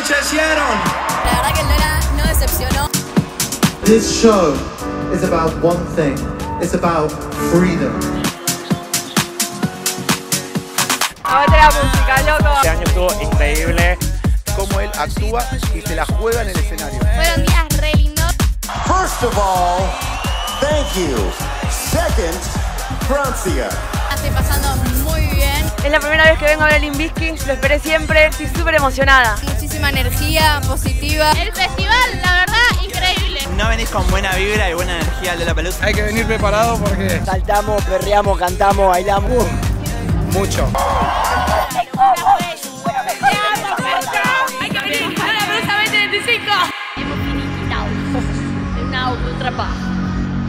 anochecieron. La verdad que Lola no decepcionó. This show is about one thing. It's about freedom. Otra música, loco. Este año estuvo increíble. Cómo él actúa y se la juega en el escenario. Fueron días re lindos. First of all, thank you. Second, Francia. Estoy pasando muy bien. Es la primera vez que vengo a ver a Limbisky, lo esperé siempre, estoy súper emocionada. Energía positiva. El festival, la verdad, increíble. No venís con buena vibra y buena energía de la pelusa. Hay que venir preparado porque Saltamos, perreamos, cantamos, bailamos. mucho. Hay que venir a la Brusa 2025. Hemos finiquitado. En un auto, otra paz.